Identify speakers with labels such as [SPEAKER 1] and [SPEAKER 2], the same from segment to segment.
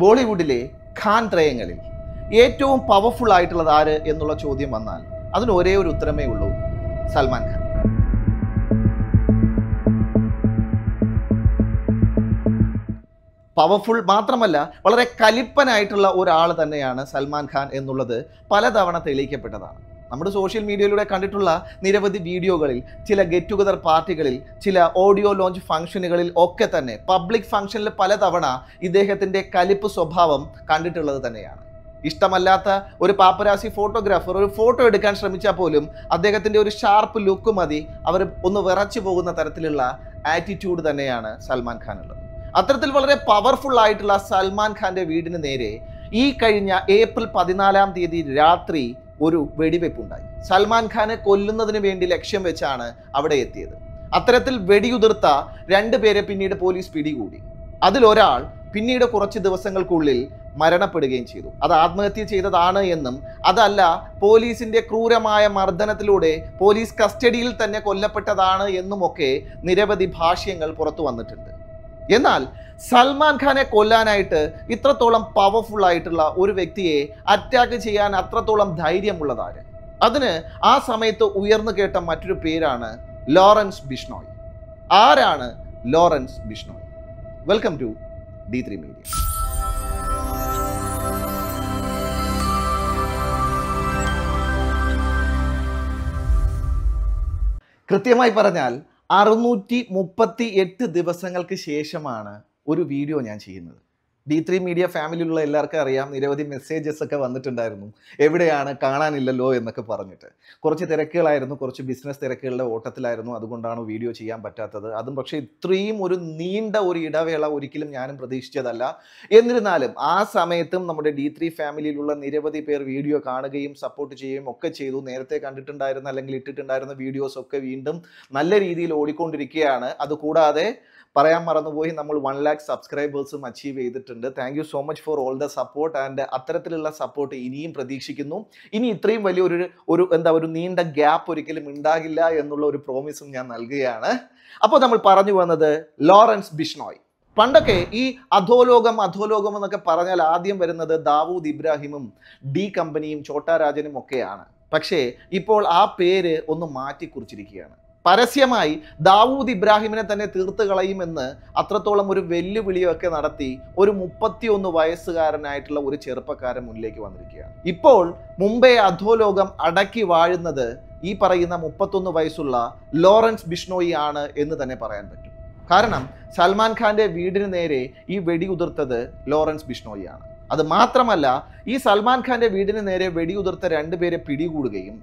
[SPEAKER 1] ബോളിവുഡിലെ ഖാൻ ത്രയങ്ങളിൽ ഏറ്റവും പവർഫുൾ ആയിട്ടുള്ളത് ആര് എന്നുള്ള ചോദ്യം വന്നാൽ അതിന് ഒരേ ഒരു ഉത്തരമേ ഉള്ളൂ സൽമാൻ ഖാൻ. പവർഫുൾ മാത്രമല്ല വളരെ കലിപ്പനായിട്ടുള്ള ഒരാൾ തന്നെയാണ് സൽമാൻ ഖാൻ എന്നുള്ളത് പലതവണ തെളിയിക്കപ്പെട്ടതാണ്. നമ്മുടെ സോഷ്യൽ മീഡിയയിലൂടെ കണ്ടിട്ടുള്ള നിരവധി വീഡിയോകളിൽ ചില ഗെറ്റ് ടുഗദർ പാർട്ടികളിൽ ചില ഓഡിയോ ലോഞ്ച് ഫംഗ്ഷനുകളിൽ ഒക്കെ തന്നെ പബ്ലിക് ഫംഗ്ഷനിൽ പലതവണ ഇദ്ദേഹത്തിന്റെ കലിപ്പ് സ്വഭാവം കണ്ടിട്ടുള്ളത് തന്നെയാണ്. ഇഷ്ടമല്ലാത്ത ഒരു പാപ്പരാസി ഫോട്ടോഗ്രാഫർ ഒരു ഫോട്ടോ എടുക്കാൻ ശ്രമിച്ചാൽ പോലും അദ്ദേഹത്തിന്റെ ഒരു ഷാർപ്പ് ലുക്ക് മതി അവർ ഒന്ന് വിറച്ചു പോകുന്ന തരത്തിലുള്ള ആറ്റിറ്റ്യൂഡ് തന്നെയാണ് സൽമാൻ ഖാനുള്ളത് അത്തരത്തിൽ വളരെ പവർഫുൾ ആയിട്ടുള്ള സൽമാൻ ഖാന്റെ വീടിന് നേരെ ഈ കഴിഞ്ഞ ഏപ്രിൽ പതിനാലാം തീയതി രാത്രി ഒരു വെടിവെപ്പുണ്ടായി. സൽമാൻ ഖാനെ കൊല്ലുന്നതിന് വേണ്ടി ലക്ഷ്യം വെച്ചാണ് അവിടെ എത്തിയത്. അത്തരത്തിൽ വെടിയുതിർത്ത രണ്ടുപേരെ പിന്നീട് പോലീസ് പിടികൂടി. അതിലൊരാൾ പിന്നീട് കുറച്ച് ദിവസങ്ങൾക്കുള്ളിൽ മരണപ്പെടുകയും ചെയ്തു. അത് ആത്മഹത്യ ചെയ്തതാണ് എന്നും അതല്ല പോലീസിന്റെ ക്രൂരമായ മർദ്ദനത്തിലൂടെ പോലീസ് കസ്റ്റഡിയിൽ തന്നെ കൊല്ലപ്പെട്ടതാണ് എന്നുമൊക്കെ നിരവധി ഭാഷ്യങ്ങൾ പുറത്തു വന്നിട്ടുണ്ട്. എന്നാൽ സൽമാൻ ഖാനെ കൊല്ലാനായിട്ട് ഇത്രത്തോളം പവർഫുൾ ആയിട്ടുള്ള ഒരു വ്യക്തിയെ അറ്റാക്ക് ചെയ്യാൻ അത്രത്തോളം ധൈര്യമുള്ളതാര്? അതിന് ആ സമയത്ത് ഉയർന്നു കേട്ട മറ്റൊരു പേരാണ് ലോറൻസ് ബിഷ്ണോയ് ആരാണ് Lawrence Bishnoi welcome to D three media കൃത്യമായി പറഞ്ഞാൽ അറുന്നൂറ്റി മുപ്പത്തി എട്ട് ദിവസങ്ങൾക്ക് ശേഷമാണ് ഒരു വീഡിയോ ഞാൻ ചെയ്യുന്നത്. ഡി ത്രീ മീഡിയ ഫാമിലിയിലുള്ള എല്ലാവർക്കും അറിയാം നിരവധി മെസ്സേജസ് ഒക്കെ വന്നിട്ടുണ്ടായിരുന്നു. എവിടെയാണ് കാണാനില്ലല്ലോ എന്നൊക്കെ പറഞ്ഞിട്ട്. കുറച്ച് തിരക്കുകളായിരുന്നു കുറച്ച് ബിസിനസ് തിരക്കുകളുടെ ഓട്ടത്തിലായിരുന്നു അതുകൊണ്ടാണ് വീഡിയോ ചെയ്യാൻ പറ്റാത്തത്. അതും പക്ഷേ ഇത്രയും ഒരു നീണ്ട ഒരു ഇടവേള ഒരിക്കലും ഞാനും പ്രതീക്ഷിച്ചതല്ല. എന്നിരുന്നാലും ആ സമയത്തും നമ്മുടെ ഡി ത്രീ ഫാമിലിയിലുള്ള നിരവധി പേർ വീഡിയോ കാണുകയും സപ്പോർട്ട് ചെയ്യുകയും ഒക്കെ ചെയ്തു. നേരത്തെ കണ്ടിട്ടുണ്ടായിരുന്ന അല്ലെങ്കിൽ ഇട്ടിട്ടുണ്ടായിരുന്ന വീഡിയോസ് ഒക്കെ വീണ്ടും നല്ല രീതിയിൽ ഓടിക്കൊണ്ടിരിക്കുകയാണ്. അതുകൂടാതെ പറയാൻ മറന്നുപോയി. നമ്മൾ വൺ ലാക്ക് സബ്സ്ക്രൈബേഴ്സും അച്ചീവ് ചെയ്തിട്ടുണ്ട്. Thank you so much for all the support and അത്തരത്തിലുള്ള സപ്പോർട്ട് ഇനിയും പ്രതീക്ഷിക്കുന്നു. ഇനി ഇത്രയും വലിയൊരു ഒരു എന്താ ഒരു നീണ്ട ഗ്യാപ്പ് ഒരിക്കലും ഉണ്ടാകില്ല എന്നുള്ള ഒരു പ്രോമിസും ഞാൻ നൽകുകയാണ്. അപ്പോൾ നമ്മൾ പറഞ്ഞു വന്നത് ലോറൻസ് ബിഷ്ണോയ് പണ്ടൊക്കെ ഈ അധോലോകം അധോലോകം എന്നൊക്കെ പറഞ്ഞാൽ ആദ്യം വരുന്നത് ദാവൂദ് ഇബ്രാഹിമും ഡി കമ്പനിയും ചോട്ടാ രാജനും ഒക്കെയാണ്. പക്ഷേ ഇപ്പോൾ ആ പേര് ഒന്ന് മാറ്റി കുറിച്ചിരിക്കുകയാണ് പരസ്യമായി ദാവൂദ് ഇബ്രാഹിമിനെ തന്നെ തീർത്ത് കളയുമെന്ന് അത്രത്തോളം ഒരു വെല്ലുവിളിയൊക്കെ നടത്തി ഒരു മുപ്പത്തിയൊന്ന് വയസ്സുകാരനായിട്ടുള്ള ഒരു ചെറുപ്പക്കാരൻ മുന്നിലേക്ക് വന്നിരിക്കുകയാണ്. ഇപ്പോൾ മുംബൈ അധോലോകം അടക്കി വാഴുന്നത് ഈ പറയുന്ന മുപ്പത്തൊന്ന് വയസ്സുള്ള ലോറൻസ് ബിഷ്ണോയി ആണ് എന്ന് തന്നെ പറയാൻ പറ്റും. കാരണം സൽമാൻ ഖാന്റെ വീടിന് നേരെ ഈ വെടിയുതിർത്തത് ലോറൻസ് ബിഷ്ണോയിയാണ് അത് മാത്രമല്ല ഈ സൽമാൻ ഖാന്റെ വീടിന് നേരെ വെടിയുതിർത്ത രണ്ടുപേരെ പിടികൂടുകയും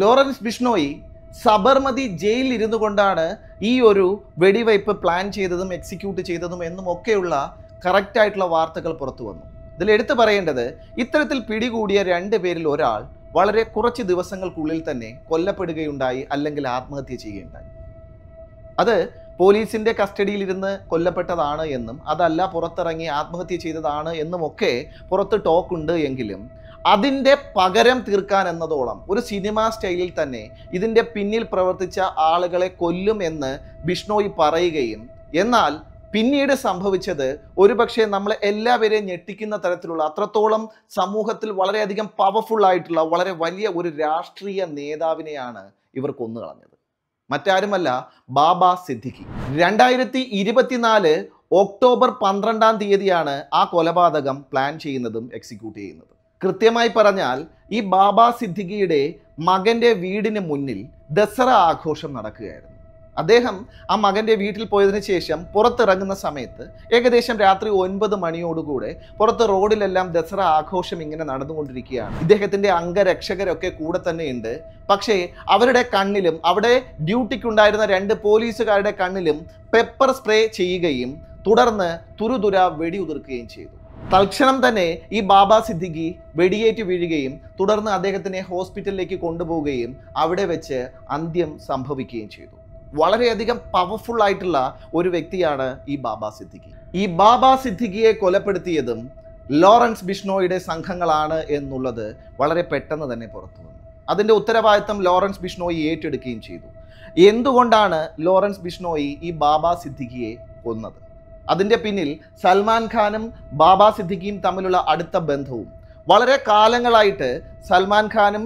[SPEAKER 1] ലോറൻസ് ബിഷ്ണോയി സബർമതി ജയിലിൽ ഇരുന്നു കൊണ്ടാണ് ഈ ഒരു വെടിവയ്പ് പ്ലാൻ ചെയ്തതും എക്സിക്യൂട്ട് ചെയ്തതും എന്നും ഒക്കെയുള്ള കറക്റ്റ് ആയിട്ടുള്ള വാർത്തകൾ പുറത്തു വന്നു. ഇതിൽ എടുത്തു പറയേണ്ടത് ഇത്തരത്തിൽ പിടികൂടിയ രണ്ട് പേരിൽ ഒരാൾ വളരെ കുറച്ച് ദിവസങ്ങൾക്കുള്ളിൽ തന്നെ കൊല്ലപ്പെടുകയുണ്ടായി അല്ലെങ്കിൽ ആത്മഹത്യ ചെയ്യുകയുണ്ടായി. അത് പോലീസിന്റെ കസ്റ്റഡിയിലിരുന്ന് കൊല്ലപ്പെട്ടതാണ് എന്നും അതല്ല പുറത്തിറങ്ങി ആത്മഹത്യ ചെയ്തതാണ് എന്നും ഒക്കെ പുറത്ത് ടോക്ക് ഉണ്ട് എങ്കിലും അതിന്റെ പകരം തീർക്കാൻ എന്നതോളം ഒരു സിനിമാ സ്റ്റൈലിൽ തന്നെ ഇതിന്റെ പിന്നിൽ പ്രവർത്തിച്ച ആളുകളെ കൊല്ലും എന്ന് ബിഷ്ണോയി പറയുകയും എന്നാൽ പിന്നീട് സംഭവിച്ചത് ഒരുപക്ഷെ നമ്മളെ എല്ലാവരെയും ഞെട്ടിക്കുന്ന തരത്തിലുള്ള അത്രത്തോളം സമൂഹത്തിൽ വളരെയധികം പവർഫുൾ ആയിട്ടുള്ള വളരെ വലിയ ഒരു രാഷ്ട്രീയ നേതാവിനെയാണ് ഇവർ കൊന്നു കളഞ്ഞത്. മറ്റാരുമല്ല ബാബ സിദ്ദിഖി. രണ്ടായിരത്തി ഇരുപത്തിനാല് ഒക്ടോബർ പന്ത്രണ്ടാം തീയതിയാണ് ആ കൊലപാതകം പ്ലാൻ ചെയ്യുന്നതും എക്സിക്യൂട്ട് ചെയ്യുന്നതും. കൃത്യമായി പറഞ്ഞാൽ ഈ ബാബ സിദ്ദിഖിയുടെ മകന്റെ വീടിന് മുന്നിൽ ദസറ ആഘോഷം നടക്കുകയായിരുന്നു. അദ്ദേഹം ആ മകന്റെ വീട്ടിൽ പോയതിനു ശേഷം പുറത്തിറങ്ങുന്ന സമയത്ത് ഏകദേശം രാത്രി ഒൻപത് മണിയോടുകൂടെ പുറത്ത് റോഡിലെല്ലാം ദസറ ആഘോഷം ഇങ്ങനെ നടന്നുകൊണ്ടിരിക്കുകയാണ്. ഇദ്ദേഹത്തിന്റെ അംഗരക്ഷകരൊക്കെ കൂടെ തന്നെയുണ്ട്. പക്ഷേ അവരുടെ കണ്ണിലും അവിടെ ഡ്യൂട്ടിക്കുണ്ടായിരുന്ന രണ്ട് പോലീസുകാരുടെ കണ്ണിലും പെപ്പർ സ്പ്രേ ചെയ്യുകയും തുടർന്ന് തുരുതുര വെടിയുതിർക്കുകയും ചെയ്തു. തൽക്ഷണം തന്നെ ഈ ബാബ സിദ്ദിഖി വെടിയേറ്റ് വീഴുകയും തുടർന്ന് അദ്ദേഹത്തിനെ ഹോസ്പിറ്റലിലേക്ക് കൊണ്ടുപോവുകയും അവിടെ വെച്ച് അന്ത്യം സംഭവിക്കുകയും ചെയ്തു. വളരെയധികം പവർഫുൾ ആയിട്ടുള്ള ഒരു വ്യക്തിയാണ് ഈ ബാബ സിദ്ദിഖി. ഈ ബാബ സിദ്ദിഖിയെ കൊലപ്പെടുത്തിയതും ലോറൻസ് ബിഷ്ണോയുടെ സംഘങ്ങളാണ് എന്നുള്ളത് വളരെ പെട്ടെന്ന് തന്നെ പുറത്തു വന്നു. അതിന്റെ ഉത്തരവാദിത്തം ലോറൻസ് ബിഷ്ണോയി ഏറ്റെടുക്കുകയും ചെയ്തു. എന്തുകൊണ്ടാണ് ലോറൻസ് ബിഷ്ണോയി ഈ ബാബ സിദ്ദിഖിയെ കൊന്നത്? അതിന്റെ പിന്നിൽ സൽമാൻ ഖാനും ബാബ സിദ്ദിഖിയും തമ്മിലുള്ള അടുത്ത ബന്ധവും. വളരെ കാലങ്ങളായിട്ട് സൽമാൻ ഖാനും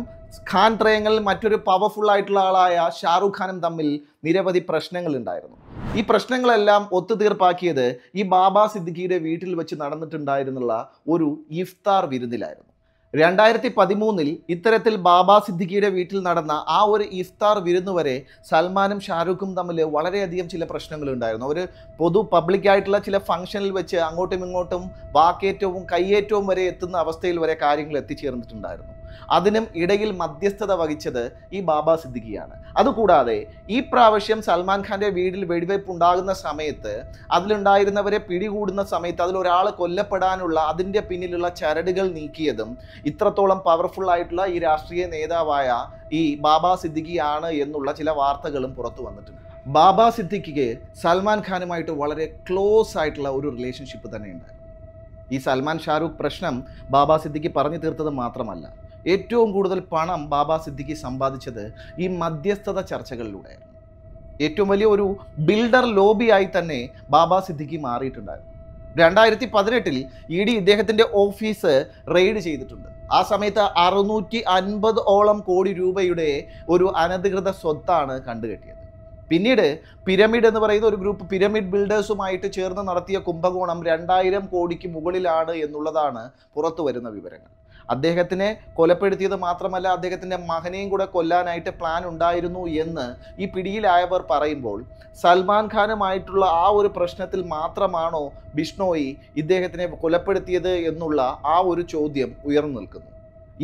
[SPEAKER 1] ഖാൻ ത്രയങ്ങളിൽ മറ്റൊരു പവർഫുൾ ആയിട്ടുള്ള ആളായ ഷാറുഖ് ഖാനും തമ്മിൽ നിരവധി പ്രശ്നങ്ങൾ ഉണ്ടായിരുന്നു. ഈ പ്രശ്നങ്ങളെല്ലാം ഒത്തുതീർപ്പാക്കിയത് ഈ ബാബ സിദ്ദിഖിയുടെ വീട്ടിൽ വെച്ച് നടന്നിട്ടുണ്ടായിരുന്നുള്ള ഒരു ഇഫ്താർ വിരുന്നിലായിരുന്നു. രണ്ടായിരത്തി പതിമൂന്നിൽ ഇത്തരത്തിൽ ബാബ സിദ്ദിഖിയുടെ വീട്ടിൽ നടന്ന ആ ഒരു ഇഫ്താർ വിരുന്ന് വരെ സൽമാനും ഷാരൂഖും തമ്മിൽ വളരെയധികം ചില പ്രശ്നങ്ങൾ ഉണ്ടായിരുന്നു അവർ പൊതു പബ്ലിക്കായിട്ടുള്ള ചില ഫംഗ്ഷനിൽ വെച്ച് അങ്ങോട്ടും ഇങ്ങോട്ടും വാക്കേറ്റവും കയ്യേറ്റവും വരെ എത്തുന്ന അവസ്ഥയിൽ വരെ കാര്യങ്ങൾ എത്തിച്ചേർന്നിട്ടുണ്ടായിരുന്നു. അതിനും ഇടയിൽ മധ്യസ്ഥത വഹിച്ചത് ഈ ബാബ സിദ്ദിഖിയാണ്. അതുകൂടാതെ ഈ പ്രാവശ്യം സൽമാൻ ഖാന്റെ വീട്ടിൽ വെടിവയ്പ് ഉണ്ടാകുന്ന സമയത്ത് അതിലുണ്ടായിരുന്നവരെ പിടികൂടുന്ന സമയത്ത് അതിലൊരാൾ കൊല്ലപ്പെടാനുള്ള അതിന്റെ പിന്നിലുള്ള ചരടുകൾ നീക്കിയതും ഇത്രത്തോളം പവർഫുൾ ആയിട്ടുള്ള ഈ രാഷ്ട്രീയ നേതാവായ ഈ ബാബ സിദ്ദിഖിയാണ് എന്നുള്ള ചില വാർത്തകളും പുറത്തു വന്നിട്ടുണ്ട്. ബാബ സിദ്ദിഖിക്ക് സൽമാൻ ഖാനുമായിട്ട് വളരെ ക്ലോസ് ആയിട്ടുള്ള ഒരു റിലേഷൻഷിപ്പ് തന്നെ ഉണ്ടായിരുന്നു ഈ സൽമാൻ ഷാരൂഖ് പ്രശ്നം ബാബ സിദ്ദിഖി പറഞ്ഞു തീർത്തത് മാത്രമല്ല. ഏറ്റവും കൂടുതൽ പണം ബാബ സിദ്ദിഖി സമ്പാദിച്ചത് ഈ മധ്യസ്ഥത ചർച്ചകളിലൂടെയായിരുന്നു ഏറ്റവും വലിയ ഒരു ബിൽഡർ ലോബിയായി തന്നെ ബാബ സിദ്ദിഖി മാറിയിട്ടുണ്ടായിരുന്നു. രണ്ടായിരത്തി പതിനെട്ടിൽ ഇ ഡി ഇദ്ദേഹത്തിന്റെ ഓഫീസ് റെയ്ഡ് ചെയ്തിട്ടുണ്ട്. ആ സമയത്ത് അറുന്നൂറ്റി അൻപത് ഓളം കോടി രൂപയുടെ ഒരു അനധികൃത സ്വത്താണ് കണ്ടുകെട്ടിയത്. പിന്നീട് പിരമിഡ് എന്ന് പറയുന്ന ഒരു ഗ്രൂപ്പ് പിരമിഡ് ബിൽഡേഴ്സുമായിട്ട് ചേർന്ന് നടത്തിയ കുംഭകോണം രണ്ടായിരം കോടിക്ക് മുകളിലാണ് എന്നുള്ളതാണ് പുറത്തു വരുന്ന വിവരങ്ങൾ. അദ്ദേഹത്തിനെ കൊലപ്പെടുത്തിയത് മാത്രമല്ല അദ്ദേഹത്തിന്റെ മകനെയും കൂടെ കൊല്ലാനായിട്ട് പ്ലാൻ ഉണ്ടായിരുന്നു എന്ന് ഈ പിടിയിലായവർ പറയുമ്പോൾ സൽമാൻ ഖാനുമായിട്ടുള്ള ആ ഒരു പ്രശ്നത്തിൽ മാത്രമാണോ ബിഷ്ണോയി ഇദ്ദേഹത്തിനെ കൊലപ്പെടുത്തിയത് എന്നുള്ള ആ ഒരു ചോദ്യം ഉയർന്നു നിൽക്കുന്നു.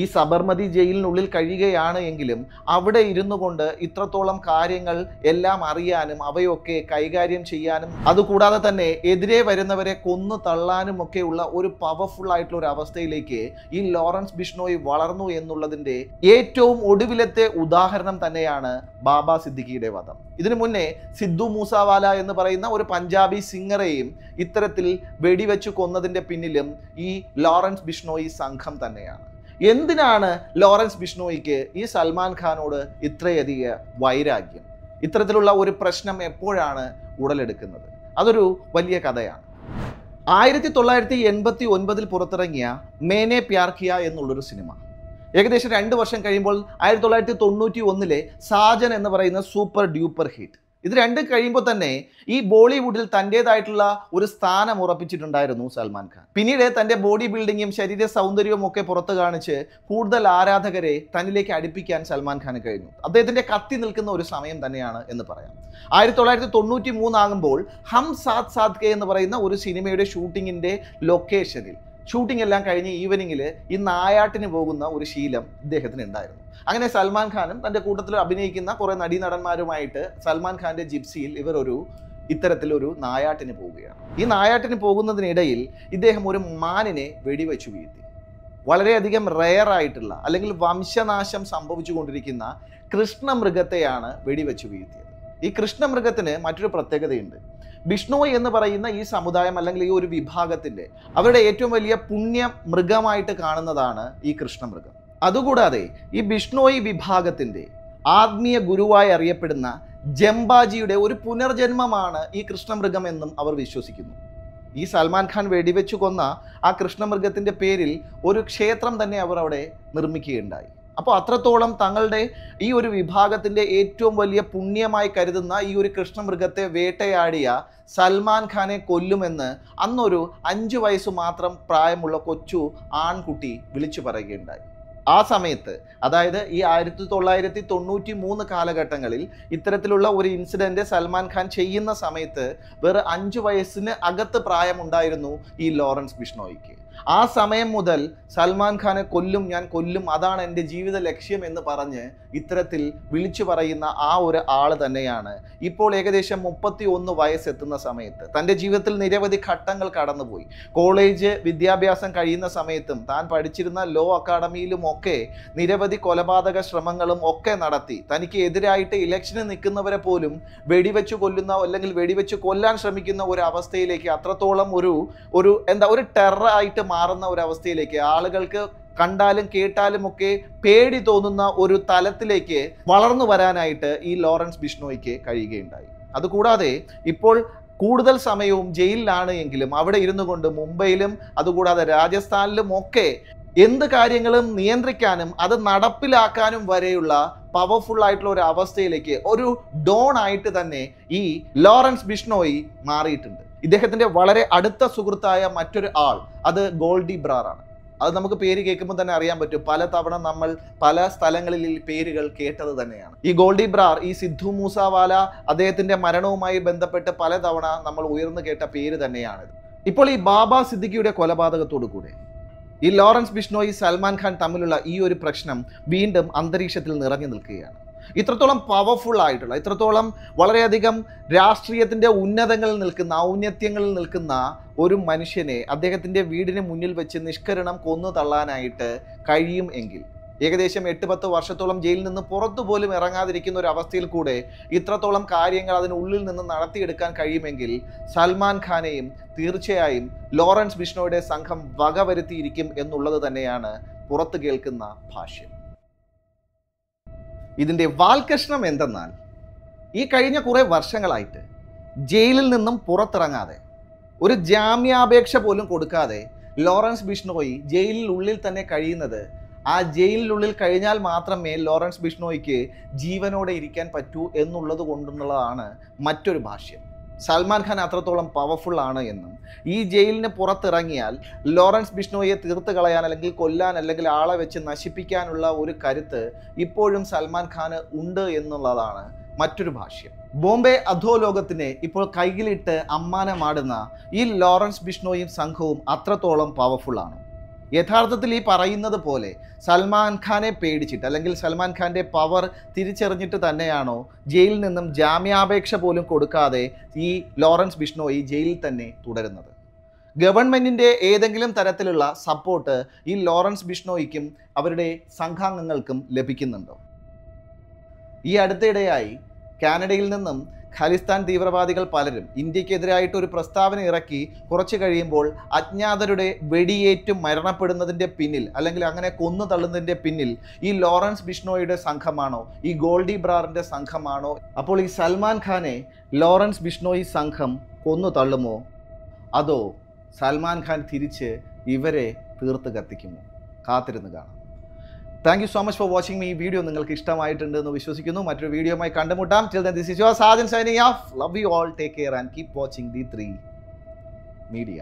[SPEAKER 1] ഈ സബർമതി ജയിലിനുള്ളിൽ കഴിയുകയാണ് എങ്കിലും അവിടെ ഇരുന്നു കൊണ്ട് ഇത്രത്തോളം കാര്യങ്ങൾ എല്ലാം അറിയാനും അവയൊക്കെ കൈകാര്യം ചെയ്യാനും അതുകൂടാതെ തന്നെ എതിരെ വരുന്നവരെ കൊന്നു തള്ളാനും ഒക്കെയുള്ള ഒരു പവർഫുൾ ആയിട്ടുള്ള ഒരു അവസ്ഥയിലേക്ക് ഈ ലോറൻസ് ബിഷ്ണോയി വളർന്നു എന്നുള്ളതിന്റെ ഏറ്റവും ഒടുവിലത്തെ ഉദാഹരണം തന്നെയാണ് ബാബ സിദ്ദിഖിയുടെ വധം. ഇതിനു മുന്നേ സിദ്ധു മൂസാവാല എന്ന് പറയുന്ന ഒരു പഞ്ചാബി സിംഗറെയും ഇത്തരത്തിൽ വെടിവെച്ച് കൊന്നതിന്റെ പിന്നിലും ഈ ലോറൻസ് ബിഷ്ണോയി സംഘം തന്നെയാണ്. എന്തിനാണ് ലോറൻസ് ബിഷ്ണോയിക്ക് ഈ സൽമാൻ ഖാനോട് ഇത്രയധികം വൈരാഗ്യം? ഇത്തരത്തിലുള്ള ഒരു പ്രശ്നം എപ്പോഴാണ് ഉടലെടുക്കുന്നത്? അതൊരു വലിയ കഥയാണ്. ആയിരത്തി തൊള്ളായിരത്തി എൺപത്തി ഒൻപതിൽ പുറത്തിറങ്ങിയ മേനെ പ്യാർക്കിയ എന്നുള്ളൊരു സിനിമ. ഏകദേശം രണ്ട് വർഷം കഴിയുമ്പോൾ ആയിരത്തി തൊള്ളായിരത്തി തൊണ്ണൂറ്റി ഒന്നിലെ സാജൻ എന്ന് പറയുന്ന സൂപ്പർ ഡ്യൂപ്പർ ഹിറ്റ്. ഇത് രണ്ട് കഴിയുമ്പോൾ തന്നെ ഈ ബോളിവുഡിൽ തന്റെതായിട്ടുള്ള ഒരു സ്ഥാനം ഉറപ്പിച്ചിട്ടുണ്ടായിരുന്നു സൽമാൻ ഖാൻ. പിന്നീട് തന്റെ ബോഡി ബിൽഡിങ്ങും ശരീര സൗന്ദര്യവും ഒക്കെ പുറത്തു കാണിച്ച് കൂടുതൽ ആരാധകരെ തന്നിലേക്ക് അടുപ്പിക്കാൻ സൽമാൻ ഖാന് കഴിഞ്ഞു. അദ്ദേഹത്തിന്റെ കത്തി നിൽക്കുന്ന ഒരു സമയം തന്നെയാണ് എന്ന് പറയാം. ആയിരത്തി തൊള്ളായിരത്തി തൊണ്ണൂറ്റി മൂന്നാകുമ്പോൾ ഹം സാത് കെ എന്ന് പറയുന്ന ഒരു സിനിമയുടെ ഷൂട്ടിങ്ങിന്റെ ലൊക്കേഷനിൽ ഷൂട്ടിംഗ് എല്ലാം കഴിഞ്ഞ് ഈവനിങ്ങിൽ ഈ നായാട്ടിന് പോകുന്ന ഒരു ശീലം ഇദ്ദേഹത്തിന് ഉണ്ടായിരുന്നു. അങ്ങനെ സൽമാൻ ഖാനും തന്റെ കൂട്ടത്തിൽ അഭിനയിക്കുന്ന കുറേ നടീനടന്മാരുമായിട്ട് സൽമാൻ ഖാന്റെ ജിപ്സിയിൽ ഇവർ ഒരു ഇത്തരത്തിലൊരു നായാട്ടിന് പോവുകയാണ്. ഈ നായാട്ടിന് പോകുന്നതിനിടയിൽ ഇദ്ദേഹം ഒരു മാനിനെ വെടിവെച്ചു വീഴ്ത്തി. വളരെയധികം റയറായിട്ടുള്ള അല്ലെങ്കിൽ വംശനാശം സംഭവിച്ചുകൊണ്ടിരിക്കുന്ന കൃഷ്ണമൃഗത്തെയാണ് വെടിവെച്ചു വീഴ്ത്തിയത്. ഈ കൃഷ്ണമൃഗത്തിന് മറ്റൊരു പ്രത്യേകതയുണ്ട്. ബിഷ്ണോയ് എന്ന് പറയുന്ന ഈ സമുദായം അല്ലെങ്കിൽ ഈ ഒരു വിഭാഗത്തിന്റെ അവരുടെ ഏറ്റവും വലിയ പുണ്യ മൃഗമായിട്ട് കാണുന്നതാണ് ഈ കൃഷ്ണമൃഗം. അതുകൂടാതെ ഈ ബിഷ്ണോയി വിഭാഗത്തിന്റെ ആത്മീയ ഗുരുവായി അറിയപ്പെടുന്ന ജംബാജിയുടെ ഒരു പുനർജന്മമാണ് ഈ കൃഷ്ണമൃഗം എന്നും അവർ വിശ്വസിക്കുന്നു. ഈ സൽമാൻ ഖാൻ വെടിവെച്ചു കൊന്ന ആ കൃഷ്ണമൃഗത്തിന്റെ പേരിൽ ഒരു ക്ഷേത്രം തന്നെ അവർ അവിടെ നിർമ്മിക്കുകയുണ്ടായി. അപ്പോൾ അത്രത്തോളം തങ്ങളുടെ ഈ ഒരു വിഭാഗത്തിന്റെ ഏറ്റവും വലിയ പുണ്യമായി കരുതുന്ന ഈ ഒരു കൃഷ്ണമൃഗത്തെ വേട്ടയാടിയ സൽമാൻ ഖാനെ കൊല്ലുമെന്ന് അന്നൊരു അഞ്ചു വയസ്സ് മാത്രം പ്രായമുള്ള കൊച്ചു ആൺകുട്ടി വിളിച്ചു പറയുകയുണ്ടായി. ആ സമയത്ത് അതായത് ഈ ആയിരത്തി തൊള്ളായിരത്തി തൊണ്ണൂറ്റി മൂന്ന് കാലഘട്ടങ്ങളിൽ ഇത്തരത്തിലുള്ള ഒരു ഇൻസിഡന്റ് സൽമാൻ ഖാൻ ചെയ്യുന്ന സമയത്ത് വേറെ അഞ്ചു വയസ്സിന് അകത്ത് പ്രായമുണ്ടായിരുന്നു ഈ ലോറൻസ് ബിഷ്ണോയ്ക്ക്. ആ സമയം മുതൽ സൽമാൻ ഖാനെ കൊല്ലും ഞാൻ കൊല്ലും അതാണ് എന്റെ ജീവിത ലക്ഷ്യം എന്ന് പറഞ്ഞ് ഇത്തരത്തിൽ വിളിച്ചു പറയുന്ന ആ ഒരു ആൾ തന്നെയാണ്. ഇപ്പോൾ ഏകദേശം മുപ്പത്തി ഒന്ന് വയസ്സെത്തുന്ന സമയത്ത് തന്റെ ജീവിതത്തിൽ നിരവധി ഘട്ടങ്ങൾ കടന്നുപോയി. കോളേജ് വിദ്യാഭ്യാസം കഴിയുന്ന സമയത്തും താൻ പഠിച്ചിരുന്ന ലോ അക്കാഡമിയിലും ഒക്കെ നിരവധി കൊലപാതക ശ്രമങ്ങളും ഒക്കെ നടത്തി. തനിക്ക് എതിരായിട്ട് ഇലക്ഷന് നിൽക്കുന്നവരെ പോലും വെടിവെച്ച് കൊല്ലുന്ന അല്ലെങ്കിൽ വെടിവെച്ച് കൊല്ലാൻ ശ്രമിക്കുന്ന ഒരു അവസ്ഥയിലേക്ക് അത്രത്തോളം ഒരു ഒരു എന്താ ഒരു ടെററായിട്ട് മാറുന്ന ഒരു അവസ്ഥയിലേക്ക് ആളുകൾക്ക് കണ്ടാലും കേട്ടാലും ഒക്കെ പേടി തോന്നുന്ന ഒരു തലത്തിലേക്ക് വളർന്നു വരാനായിട്ട് ഈ ലോറൻസ് ബിഷ്ണോയ്ക്ക് കഴിയുകയുണ്ടായി. അതുകൂടാതെ ഇപ്പോൾ കൂടുതൽ സമയവും ജയിലിലാണ് എങ്കിലും അവിടെ ഇരുന്നു കൊണ്ട് മുംബൈയിലും അതുകൂടാതെ രാജസ്ഥാനിലും ഒക്കെ എന്ത് കാര്യങ്ങളും നിയന്ത്രിക്കാനും അത് നടപ്പിലാക്കാനും വരെയുള്ള പവർഫുൾ ആയിട്ടുള്ള ഒരു അവസ്ഥയിലേക്ക് ഒരു ഡോൺ ആയിട്ട് തന്നെ ഈ ലോറൻസ് ബിഷ്ണോയി മാറിയിട്ടുണ്ട്. ഇദ്ദേഹത്തിന്റെ വളരെ അടുത്ത സുഹൃത്തായ മറ്റൊരു ആൾ അത് ഗോൾഡി ബ്രാർ ആണ്. അത് നമുക്ക് പേര് കേൾക്കുമ്പോൾ തന്നെ അറിയാൻ പറ്റും. പല തവണ നമ്മൾ പല സ്ഥലങ്ങളിൽ ഈ പേരുകൾ കേട്ടത് തന്നെയാണ്. ഈ ഗോൾഡി ബ്രാർ ഈ സിദ്ധു മൂസാവാല അദ്ദേഹത്തിന്റെ മരണവുമായി ബന്ധപ്പെട്ട് പലതവണ നമ്മൾ ഉയർന്നു കേട്ട പേര് തന്നെയാണ് ഇപ്പോൾ ഈ ബാബ സിദ്ദിഖിയുടെ കൊലപാതകത്തോടു കൂടെ ഈ ലോറൻസ് ബിഷ്ണോയി സൽമാൻ ഖാൻ തമ്മിലുള്ള ഈ ഒരു പ്രശ്നം വീണ്ടും അന്തരീക്ഷത്തിൽ നിറഞ്ഞു നിൽക്കുകയാണ്. ഇത്രത്തോളം പവർഫുൾ ആയിട്ടുള്ള ഇത്രത്തോളം വളരെയധികം രാഷ്ട്രീയത്തിന്റെ ഉന്നതങ്ങളിൽ നിൽക്കുന്ന ഔന്നത്യങ്ങളിൽ നിൽക്കുന്ന ഒരു മനുഷ്യനെ അദ്ദേഹത്തിന്റെ വീടിന് മുന്നിൽ വെച്ച് നിഷ്കരണം കൊന്നു തള്ളാനായിട്ട് കഴിയും എങ്കിൽ ഏകദേശം എട്ട് പത്ത് വർഷത്തോളം ജയിലിൽ നിന്ന് പുറത്തു പോലും ഇറങ്ങാതിരിക്കുന്ന ഒരു അവസ്ഥയിൽ കൂടെ ഇത്രത്തോളം കാര്യങ്ങൾ അതിനുള്ളിൽ നിന്ന് നടത്തിയെടുക്കാൻ കഴിയുമെങ്കിൽ സൽമാൻ ഖാനെയും തീർച്ചയായും ലോറൻസ് ബിഷ്ണോയുടെ സംഘം വകവരുത്തിയിരിക്കും എന്നുള്ളത് തന്നെയാണ് പുറത്തു കേൾക്കുന്ന ഭാഷ്യം. ഇതിന്റെ വാൽകഷ്ണം എന്തെന്നാൽ ഈ കഴിഞ്ഞ കുറേ വർഷങ്ങളായിട്ട് ജയിലിൽ നിന്നും പുറത്തിറങ്ങാതെ ഒരു ജാമ്യാപേക്ഷ പോലും കൊടുക്കാതെ ലോറൻസ് ബിഷ്ണോയി ജയിലിനുള്ളിൽ തന്നെ കഴിയുന്നത് ആ ജയിലിനുള്ളിൽ കഴിഞ്ഞാൽ മാത്രമേ ലോറൻസ് ബിഷ്ണോയ്ക്ക് ജീവനോടെ ഇരിക്കാൻ പറ്റൂ എന്നുള്ളത് കൊണ്ടുള്ളതാണ് മറ്റൊരു ഭാഷ്യം. സൽമാൻ ഖാൻ അത്രത്തോളം പവർഫുൾ ആണ് എന്നും. ഈ ജയിലിന് പുറത്തിറങ്ങിയാൽ ലോറൻസ് ബിഷ്ണോയെ തീർത്ത് കളയാൻ അല്ലെങ്കിൽ കൊല്ലാൻ അല്ലെങ്കിൽ ആളെ വെച്ച് നശിപ്പിക്കാനുള്ള ഒരു കരുത്ത് ഇപ്പോഴും സൽമാൻ ഖാന് ഉണ്ട് എന്നുള്ളതാണ് മറ്റൊരു ഭാഷ്യം. ബോംബെ അധോലോകത്തിനെ ഇപ്പോൾ കയ്യിലിട്ട് അമ്മാനമാടുന്ന ഈ ലോറൻസ് ബിഷ്ണോയും സംഘവും അത്രത്തോളം പവർഫുൾ ആണ്. യഥാർത്ഥത്തിൽ ഈ പറയുന്നത് പോലെ സൽമാൻ ഖാനെ പേടിച്ചിട്ട് അല്ലെങ്കിൽ സൽമാൻ ഖാന്റെ പവർ തിരിച്ചറിഞ്ഞിട്ട് തന്നെയാണോ ജയിലിൽ നിന്നും ജാമ്യാപേക്ഷ പോലും കൊടുക്കാതെ ഈ ലോറൻസ് ബിഷ്ണോ ഈ ജയിലിൽ തന്നെ തുടരുന്നത്? ഗവൺമെന്റിന്റെ ഏതെങ്കിലും തരത്തിലുള്ള സപ്പോർട്ട് ഈ ലോറൻസ് ബിഷ്ണോയ്ക്കും അവരുടെ സംഘാംഗങ്ങൾക്കും ലഭിക്കുന്നുണ്ടോ? ഈ അടുത്തിടെയായി കാനഡയിൽ നിന്നും ഖലിസ്ഥാൻ തീവ്രവാദികൾ പലരും ഇന്ത്യക്കെതിരായിട്ട് ഒരു പ്രസ്താവന ഇറക്കി കുറച്ച് കഴിയുമ്പോൾ അജ്ഞാതരുടെ വെടിയേറ്റും മരണപ്പെടുന്നതിന്റെ പിന്നിൽ അല്ലെങ്കിൽ അങ്ങനെ കൊന്നു തള്ളുന്നതിന്റെ പിന്നിൽ ഈ ലോറൻസ് ബിഷ്ണോയുടെ സംഘമാണോ? ഈ ഗോൾഡി ബ്രാറിന്റെ സംഘമാണോ? അപ്പോൾ ഈ സൽമാൻ ഖാനെ ലോറൻസ് ബിഷ്ണോയി സംഘം കൊന്നു തള്ളുമോ? അതോ സൽമാൻ ഖാൻ തിരിച്ച് ഇവരെ തീർത്ത് കത്തിക്കുമോ? കാത്തിരുന്ന് കാണാം. Thank you so much for watching me ഈ വീഡിയോ നിങ്ങൾക്ക് ഇഷ്ടമായിട്ടുണ്ട് എന്ന് വിശ്വസിക്കുന്നു. മറ്റൊരു വീഡിയോയുമായി കണ്ടുമുട്ടാം. Chill this is your Sajan signing off love you all take care and keep watching the three media